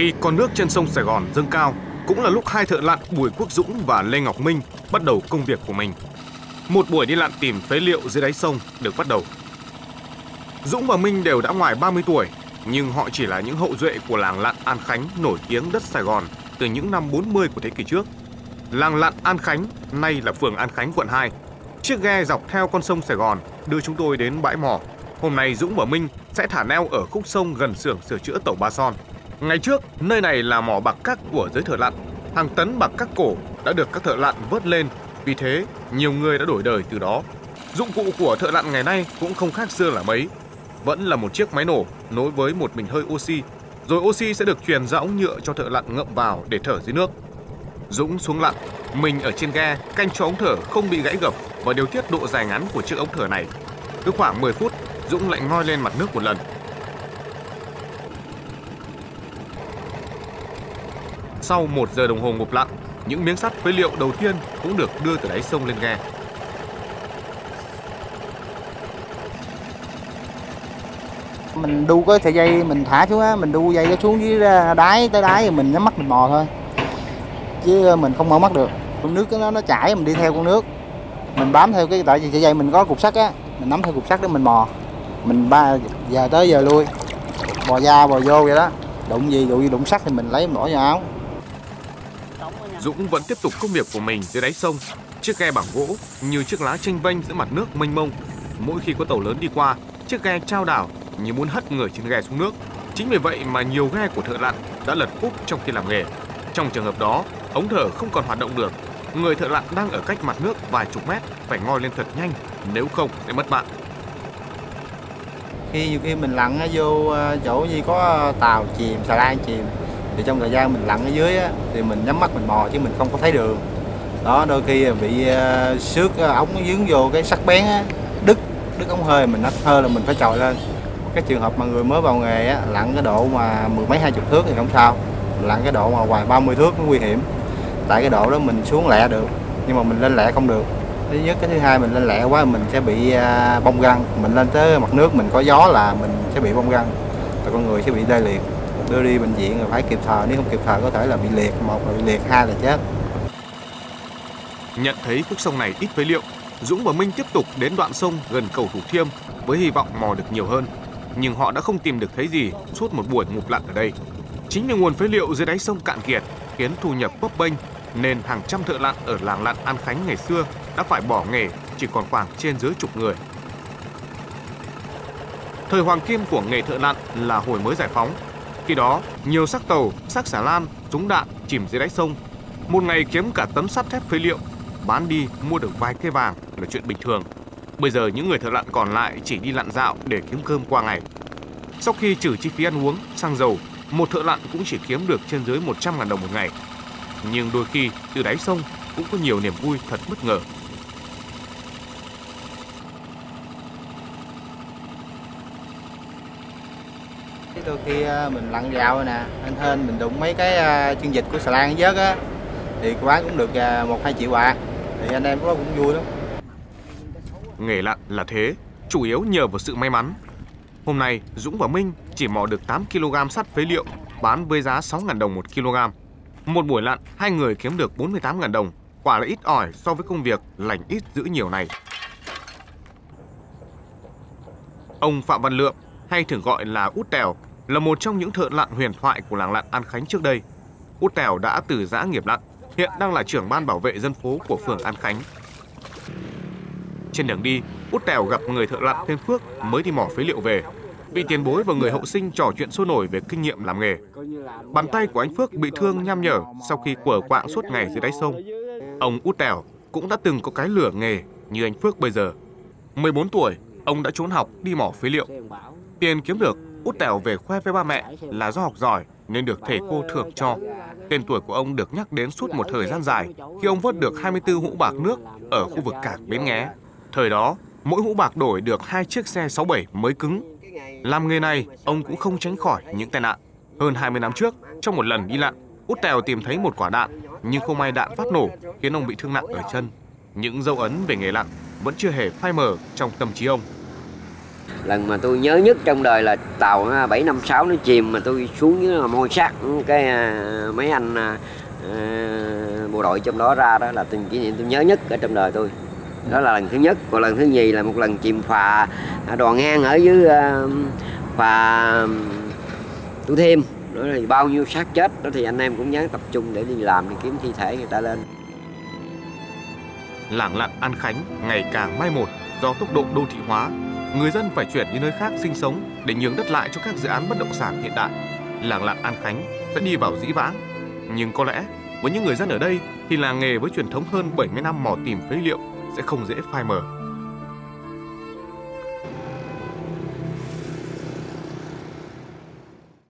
Khi con nước trên sông Sài Gòn dâng cao, cũng là lúc hai thợ lặn Bùi Quốc Dũng và Lê Ngọc Minh bắt đầu công việc của mình. Một buổi đi lặn tìm phế liệu dưới đáy sông được bắt đầu. Dũng và Minh đều đã ngoài 30 tuổi, nhưng họ chỉ là những hậu duệ của làng lặn An Khánh nổi tiếng đất Sài Gòn từ những năm 40 của thế kỷ trước. Làng lặn An Khánh, nay là phường An Khánh, quận 2. Chiếc ghe dọc theo con sông Sài Gòn đưa chúng tôi đến bãi mỏ. Hôm nay Dũng và Minh sẽ thả neo ở khúc sông gần xưởng sửa chữa tàu Ba Son. Ngày trước, nơi này là mỏ bạc cát của giới thợ lặn. Hàng tấn bạc cát cổ đã được các thợ lặn vớt lên, vì thế nhiều người đã đổi đời từ đó. Dụng cụ của thợ lặn ngày nay cũng không khác xưa là mấy. Vẫn là một chiếc máy nổ nối với một bình hơi oxy, rồi oxy sẽ được truyền ra ống nhựa cho thợ lặn ngậm vào để thở dưới nước. Dũng xuống lặn, mình ở trên ghe canh cho ống thở không bị gãy gập và điều tiết độ dài ngắn của chiếc ống thở này. Cứ khoảng 10 phút, Dũng lại ngoi lên mặt nước một lần. Sau một giờ đồng hồ ngụp lặn, những miếng sắt phế liệu đầu tiên cũng được đưa từ đáy sông lên ghe. mình đu cái sợi dây mình thả xuống á mình đu dây nó xuống dưới à, đáy tới đáy thì mình nhắm mắt mình mò thôi. Chứ à, mình không mở mắt được. Con nước nó nó chảy mình đi theo con nước. Mình bám theo cái tại vì sợi dây mình có cục sắt á mình nắm theo cục sắt để mình mò mình ba giờ tới giờ lui. Bò ra bò vô vậy đó. Đụng gì đụng đụng sắt thì mình lấy bỏ vào áo. Dũng vẫn tiếp tục công việc của mình dưới đáy sông. Chiếc ghe bằng gỗ như chiếc lá tranh vênh giữa mặt nước mênh mông. Mỗi khi có tàu lớn đi qua, chiếc ghe trao đảo như muốn hất người trên ghe xuống nước. Chính vì vậy mà nhiều ghe của thợ lặn đã lật úp trong khi làm nghề. Trong trường hợp đó, ống thở không còn hoạt động được. Người thợ lặn đang ở cách mặt nước vài chục mét phải ngoi lên thật nhanh, nếu không sẽ mất mạng. khi nhiều khi mình lặn vô ờ, chỗ gì có tàu chìm xà lan chìm thì trong thời gian mình lặn ở dưới á, thì mình nhắm mắt mình mò chứ mình không có thấy đường. Đó đôi khi bị ờ, xước ờ, ống dướng vô cái sắc bén á, đứt đứt ống hơi mình nắt hơi là mình phải trồi lên. Cái trường hợp mà người mới vào nghề á, lặn cái độ mà mười mấy hai chục thước thì không sao. Lặn cái độ mà ngoài 30 thước nó nguy hiểm. Tại cái độ đó mình xuống lẹ được nhưng mà mình lên lẹ không được. Thứ nhất cái thứ hai mình lên lẹ quá mình sẽ bị à, bong găng. Mình lên tới mặt nước mình có gió là mình sẽ bị bong găng. Và con người sẽ bị tê liệt đưa đi bệnh viện rồi phải kịp thời nếu không kịp thời có thể là bị liệt một là bị liệt hai là chết Nhận thấy khúc sông này ít phế liệu, Dũng và Minh tiếp tục đến đoạn sông gần cầu Thủ Thiêm với hy vọng mò được nhiều hơn. Nhưng họ đã không tìm được thấy gì suốt một buổi ngụp lặn ở đây. Chính vì nguồn phế liệu dưới đáy sông cạn kiệt khiến thu nhập bấp bênh nên hàng trăm thợ lặn ở làng lặn An Khánh ngày xưa đã phải bỏ nghề chỉ còn khoảng trên dưới chục người. Thời hoàng kim của nghề thợ lặn là hồi mới giải phóng. Khi đó, nhiều xác tàu, xác xà lan, súng đạn chìm dưới đáy sông. Một ngày kiếm cả tấm sắt thép phế liệu, bán đi mua được vài cây vàng là chuyện bình thường. Bây giờ những người thợ lặn còn lại chỉ đi lặn dạo để kiếm cơm qua ngày. Sau khi trừ chi phí ăn uống, xăng dầu, một thợ lặn cũng chỉ kiếm được trên dưới 100.000 đồng một ngày. Nhưng đôi khi từ đáy sông cũng có nhiều niềm vui thật bất ngờ. Thế đôi khi à, mình lặn vào nè anh hên mình đụng mấy cái à, chương dịch của xà lan vớt á thì bán cũng được à, một hai triệu bạc thì anh em đó cũng vui lắm Nghề lặn là thế, chủ yếu nhờ vào sự may mắn. Hôm nay, Dũng và Minh chỉ mò được 8 kg sắt phế liệu, bán với giá 6.000 đồng một kg. Một buổi lặn, hai người kiếm được 48.000 đồng, quả là ít ỏi so với công việc lành ít giữ nhiều này. Ông Phạm Văn Lượng, hay thường gọi là Út Tèo, là một trong những thợ lặn huyền thoại của làng lặn An Khánh trước đây. Út Tèo đã từ giã nghiệp lặn, hiện đang là trưởng ban bảo vệ dân phố của phường An Khánh. Trên đường đi, Út Tèo gặp người thợ lặn tên Phước mới đi mỏ phế liệu về. Vị tiền bối và người hậu sinh trò chuyện sôi nổi về kinh nghiệm làm nghề. Bàn tay của anh Phước bị thương nham nhở sau khi quở quạng suốt ngày dưới đáy sông. Ông Út Tèo cũng đã từng có cái lửa nghề như anh Phước bây giờ. 14 tuổi, ông đã trốn học đi mỏ phế liệu. Tiền kiếm được, Út tẻo về khoe với ba mẹ là do học giỏi nên được thầy cô thưởng cho. Tên tuổi của ông được nhắc đến suốt một thời gian dài khi ông vớt được 24 hũ bạc nước ở khu vực cảng Bến Nghé. Thời đó, mỗi hũ bạc đổi được hai chiếc xe 67 mới cứng. Làm nghề này, ông cũng không tránh khỏi những tai nạn. Hơn 20 năm trước, trong một lần đi lặn, Út Tèo tìm thấy một quả đạn, nhưng không may đạn phát nổ khiến ông bị thương nặng ở chân. Những dấu ấn về nghề lặn vẫn chưa hề phai mờ trong tâm trí ông lần mà tôi nhớ nhất trong đời là tàu 756 nó chìm mà tôi xuống dưới môi sát cái à, mấy anh à, à, bộ đội trong đó ra đó là tình kỷ niệm tôi nhớ nhất ở trong đời tôi. Đó là lần thứ nhất. Còn lần thứ nhì là một lần chìm phà đoàn đò ngang ở dưới phà tôi thêm đó thì bao nhiêu xác chết. Đó thì anh em cũng nhớ tập trung để đi làm, đi kiếm thi thể người ta lên. Làng lặng An Khánh ngày càng mai một do tốc độ đô thị hóa. Người dân phải chuyển đi nơi khác sinh sống để nhường đất lại cho các dự án bất động sản hiện đại. Làng lặn An Khánh sẽ đi vào dĩ vãng. Nhưng có lẽ với những người dân ở đây thì làng nghề với truyền thống hơn 70 năm mò tìm phế liệu sẽ không dễ phai mờ.